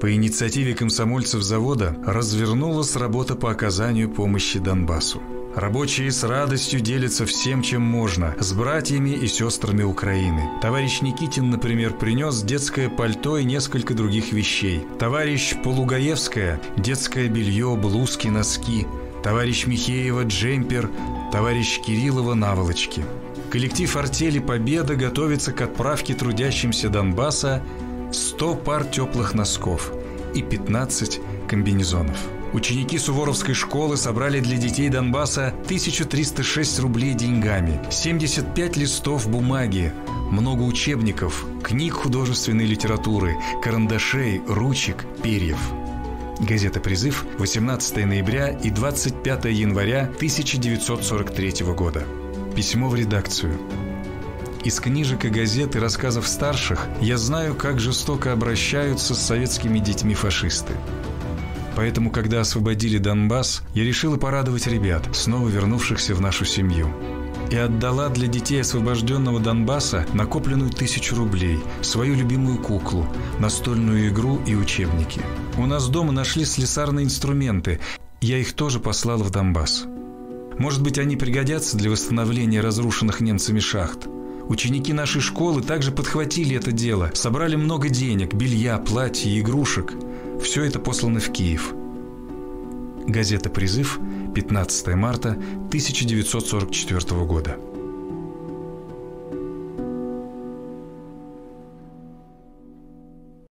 По инициативе комсомольцев завода развернулась работа по оказанию помощи Донбассу. Рабочие с радостью делятся всем, чем можно, с братьями и сестрами Украины. Товарищ Никитин, например, принес детское пальто и несколько других вещей. Товарищ Полугаевская – детское белье, блузки, носки. Товарищ Михеева – джемпер. Товарищ Кириллова – наволочки. Коллектив «Артели Победа» готовится к отправке трудящимся Донбасса 100 пар теплых носков и 15 комбинезонов. Ученики Суворовской школы собрали для детей Донбасса 1306 рублей деньгами, 75 листов бумаги, много учебников, книг художественной литературы, карандашей, ручек, перьев. Газета «Призыв» 18 ноября и 25 января 1943 года. Письмо в редакцию. Из книжек и газет и рассказов старших я знаю, как жестоко обращаются с советскими детьми фашисты. Поэтому, когда освободили Донбасс, я решила порадовать ребят, снова вернувшихся в нашу семью. И отдала для детей освобожденного Донбасса накопленную тысячу рублей, свою любимую куклу, настольную игру и учебники. У нас дома нашли слесарные инструменты. Я их тоже послала в Донбасс. Может быть, они пригодятся для восстановления разрушенных немцами шахт. Ученики нашей школы также подхватили это дело, собрали много денег, белья, платья, игрушек – все это послано в Киев. Газета «Призыв», 15 марта 1944 года.